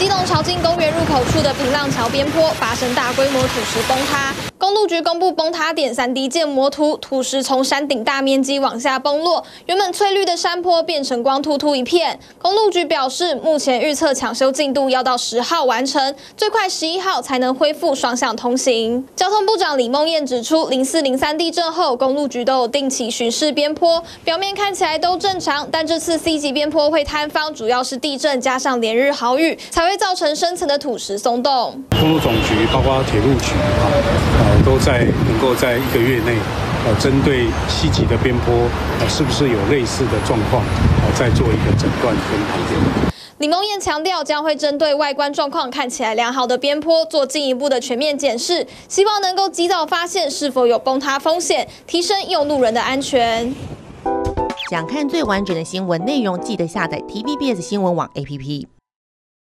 基隆朝金公园入口处的平浪桥边坡发生大规模土石崩塌。公路局公布崩塌点三 D 建模图，土石从山顶大面积往下崩落，原本翠绿的山坡变成光秃秃一片。公路局表示，目前预测抢修进度要到十号完成，最快十一号才能恢复双向通行。交通部长李梦燕指出，零四零三地震后，公路局都有定期巡视边坡，表面看起来都正常，但这次 C 级边坡会坍方，主要是地震加上连日豪雨，才会造成深层的土石松动。公路总局包括铁路局啊。都在能够在一个月内，呃，针对西级的边坡，呃，是不是有类似的状况，呃，再做一个诊断跟判定。李梦燕强调，将会针对外观状况看起来良好的边坡做进一步的全面检视，希望能够及早发现是否有崩塌风险，提升用路人的安全。想看最完整的新闻内容，记得下载 TVBS 新闻网 APP。